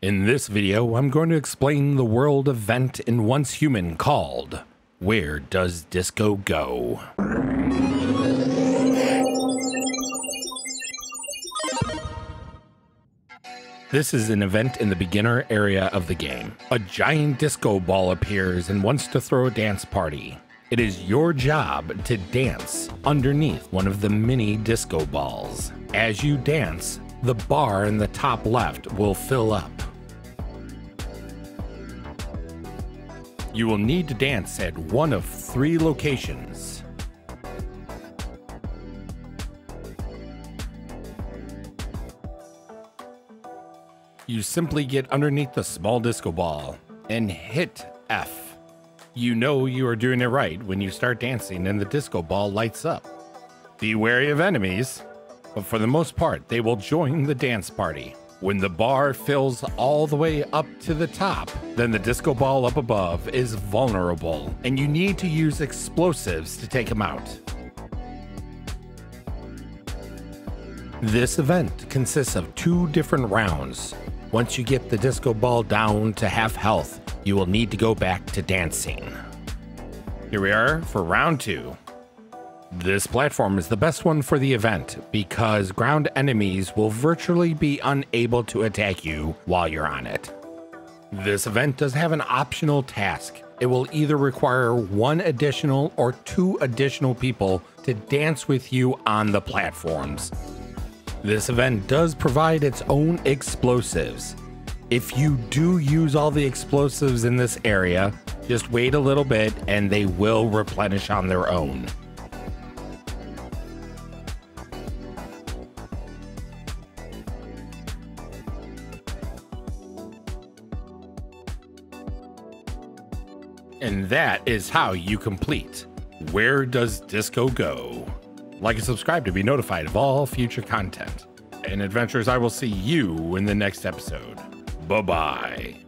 In this video, I'm going to explain the world event in Once Human called Where Does Disco Go? This is an event in the beginner area of the game. A giant disco ball appears and wants to throw a dance party. It is your job to dance underneath one of the mini disco balls. As you dance, the bar in the top left will fill up. You will need to dance at one of three locations. You simply get underneath the small disco ball and hit F. You know you are doing it right when you start dancing and the disco ball lights up. Be wary of enemies, but for the most part, they will join the dance party. When the bar fills all the way up to the top, then the disco ball up above is vulnerable, and you need to use explosives to take him out. This event consists of two different rounds. Once you get the disco ball down to half health, you will need to go back to dancing. Here we are for round two. This platform is the best one for the event because ground enemies will virtually be unable to attack you while you're on it. This event does have an optional task. It will either require one additional or two additional people to dance with you on the platforms. This event does provide its own explosives. If you do use all the explosives in this area, just wait a little bit and they will replenish on their own. And that is how you complete Where Does Disco Go? Like and subscribe to be notified of all future content. And adventures, I will see you in the next episode. Bye bye.